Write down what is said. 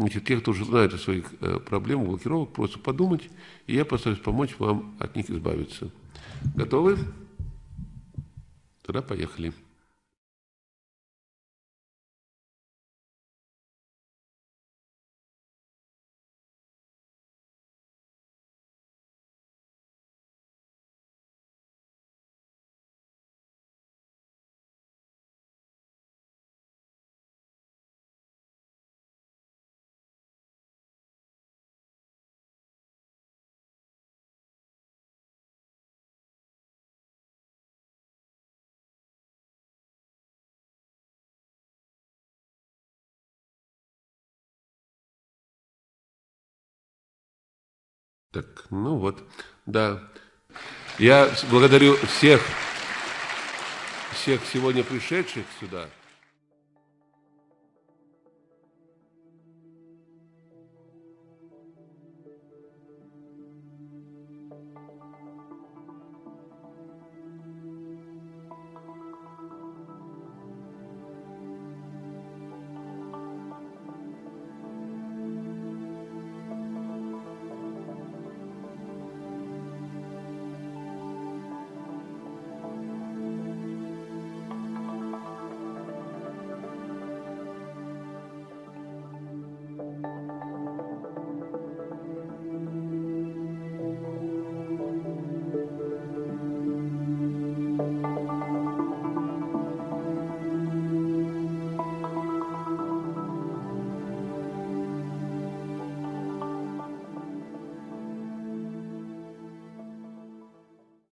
Значит, те, кто уже знает о своих э, проблемах, блокировок, просто подумать, и я постараюсь помочь вам от них избавиться. Готовы? Тогда поехали. Так, ну вот, да. Я благодарю всех, всех сегодня пришедших сюда.